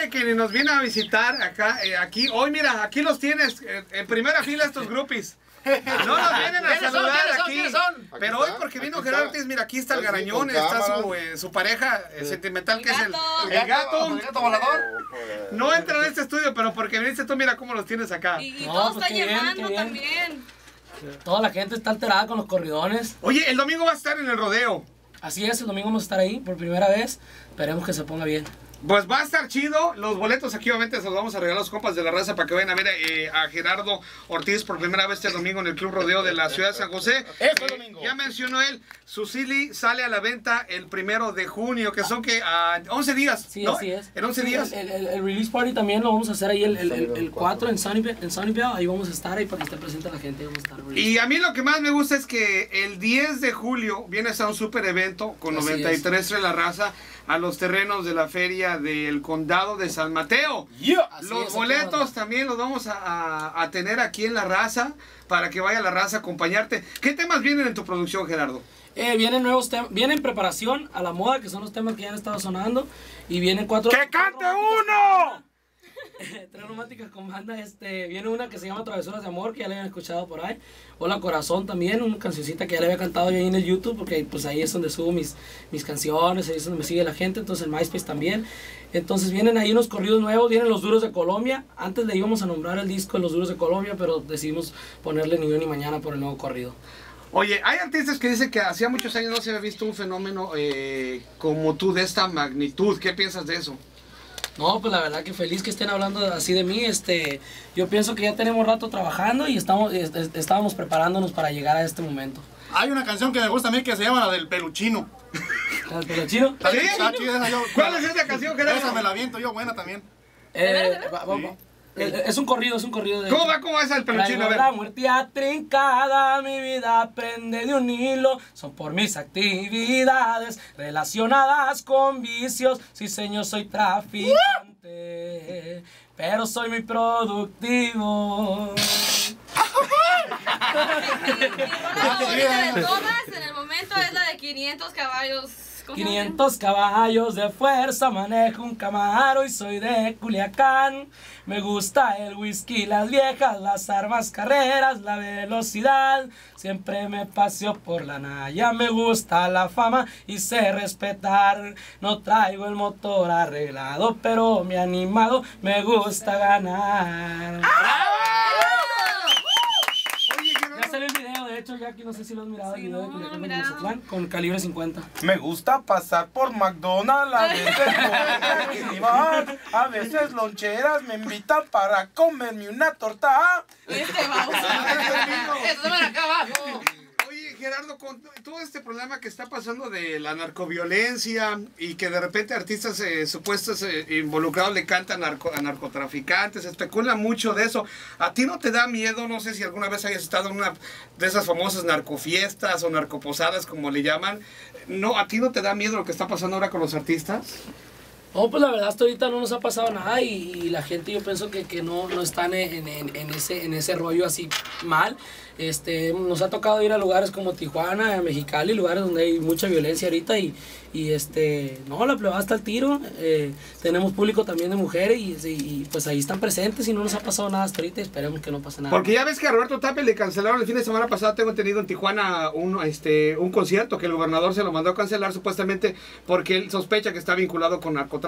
gente que nos viene a visitar acá, eh, aquí, hoy mira, aquí los tienes, eh, en primera fila estos groupies. No nos vienen a saludar aquí. Pero hoy porque vino. Gerardo Ortiz, mira, aquí está el garañón, está su, eh, su pareja eh, sentimental El que es el, gato. el gato. ¿El gato volador? No entra en este estudio, pero porque viniste tú, mira cómo los tienes acá. Y, y No, todo pues está bien. también. Toda la gente está alterada con los corridones. Oye, el domingo va a estar en el rodeo. Así es, el domingo vamos a estar ahí por primera vez. Esperemos que se ponga bien. Pues va a estar chido. Los boletos aquí obviamente se los vamos a regalar a los compas de la raza para que vayan a ver eh, a Gerardo Ortiz por primera vez este domingo en el Club Rodeo de la ciudad de San José. Este Eh, domingo. Ya mencionó él, su Silly sale a la venta el primero de junio, que son que a 11 días. Sí, ¿no? así es. En 11 Sí, días. El, el- el release party también lo vamos a hacer ahí el, el, el, Sunnyvale el 4 en Sunnyvale, en Sunnyvale. Ahí vamos a estar ahí para que esté presente la gente. Vamos a estar Y a mí lo que más me gusta es que el 10 de julio viene a un super evento con Así 93 de la raza a los terrenos de la feria del condado de San Mateo. Así Los es, boletos también los vamos a, a- a tener aquí en la raza para que vaya la raza a acompañarte. ¿Qué temas vienen en tu producción, Gerardo? Eh, vienen nuevos temas, vienen en preparación a la moda, que son los temas que ya han estado sonando. Y vienen cuatro. ¡Que cante uno! Tres románticas con banda. Este, viene una que se llama Travesuras de Amor, que ya le habían escuchado por ahí. Hola Corazón también, una cancioncita que ya le había cantado yo ahí en el YouTube, porque pues ahí es donde subo mis, mis canciones, ahí es donde me sigue la gente, entonces en MySpace también. Entonces vienen ahí unos corridos nuevos, vienen los Duros de Colombia. Antes le íbamos a nombrar el disco los Duros de Colombia, pero decidimos ponerle ni hoy ni mañana por el nuevo corrido. Oye, hay artistas que dicen que hacía muchos años no se había visto un fenómeno eh, como tú de esta magnitud. ¿Qué piensas de eso? No, pues la verdad que feliz que estén hablando así de mí. Este, yo pienso que ya tenemos rato trabajando y estamos, est- est- estábamos preparándonos para llegar a este momento. Hay una canción que me gusta a mí que se llama la del peluchino. ¿El pelo chino? Está ¿Sí? esa yo. ¿Cuál es esa canción, Gerardo? Esa me la viento yo, buena también. Eh, va- va- va. Es un corrido, es un corrido. De ¿Cómo va? ¿Cómo va esa el peluchino? A ver. la muerte atrincada, mi vida prende de un hilo. Son por mis actividades relacionadas con vicios. Sí, señor, soy traficante, pero soy muy productivo. Mi rola favorita de todas en el momento es la de 500 caballos. ¿Cómo se llama? 500 caballos de fuerza, manejo un Camaro y soy de Culiacán. Me gusta el whisky, las viejas, las armas, carreras, la velocidad. Siempre me paseo por la Naya, me gusta la fama y sé respetar. No traigo el motor arreglado, pero me animado, me gusta ganar. Oye, Ya Gerardo. salió el video, de hecho, ya aquí no sé si lo has mirado, Sí, el video no, de Culiacán no. Mazatlán, con calibre 50. Me gusta pasar por McDonald's, a veces el festival, a veces loncheras me invitan para comerme una torta. Este vamos. Esto se van acá abajo. Oye, Gerardo, con todo este problema que está pasando de la narcoviolencia y que de repente artistas eh, supuestos eh, involucrados le cantan narco- a narcotraficantes, especula mucho de eso. ¿A ti no te da miedo? No sé si alguna vez hayas estado en una de esas famosas narcofiestas o narcoposadas, como le llaman. No, ¿A ti no te da miedo lo que está pasando ahora con los artistas? No, pues la verdad hasta ahorita no nos ha pasado nada y, y la gente yo pienso que, que no, no están en, en- en ese, en ese rollo así mal. Este, nos ha tocado ir a lugares como Tijuana, Mexicali, lugares donde hay mucha violencia ahorita y, y este, no, la plebada está al tiro. eh, tenemos público también de mujeres y, y, pues ahí están presentes y no nos ha pasado nada hasta ahorita y esperemos que no pase nada. Porque ya ves que a Roberto Tapia le cancelaron el fin de semana pasado, tengo entendido en Tijuana un, este, un concierto que el gobernador se lo mandó a cancelar supuestamente porque él sospecha que está vinculado con narcotráfico.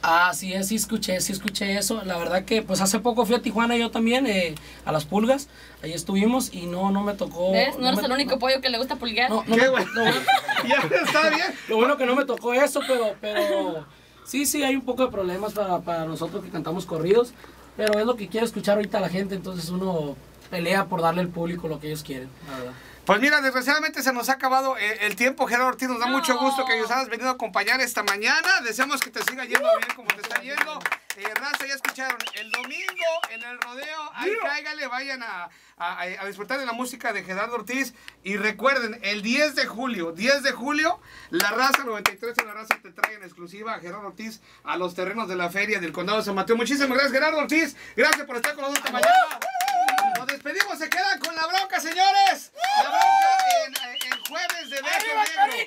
Ah, sí, sí escuché, sí escuché eso. La verdad que pues hace poco fui a Tijuana yo también, eh, a las pulgas. Ahí estuvimos y no, no me tocó. ¿Ves? No eres me- el único pollo que le gusta pulgar. No, no Qué me- bueno. lo, bueno, ya está bien. lo bueno que no me tocó eso, pero, pero sí, sí, hay un poco de problemas para, para nosotros que cantamos corridos. Pero es lo que quiere escuchar ahorita la gente, entonces uno pelea por darle al público lo que ellos quieren, la verdad. Pues mira, desgraciadamente se nos ha acabado eh, el tiempo, Gerardo Ortiz. Nos da No. mucho gusto que nos hayas venido a acompañar esta mañana. Deseamos que te siga yendo bien como te está yendo. Eh, raza, ya escucharon. El domingo en el rodeo, ahí cáigale, vayan a, a- a disfrutar de la música de Gerardo Ortiz. Y recuerden, el 10 de julio, 10 de julio, la raza 93 en la raza te trae en exclusiva a Gerardo Ortiz a los terrenos de la feria del condado de San Mateo. Muchísimas gracias, Gerardo Ortiz. Gracias por estar con nosotros esta mañana. Nos despedimos, se quedan con la bronca, señores. La bronca en, en jueves de Beso Negro.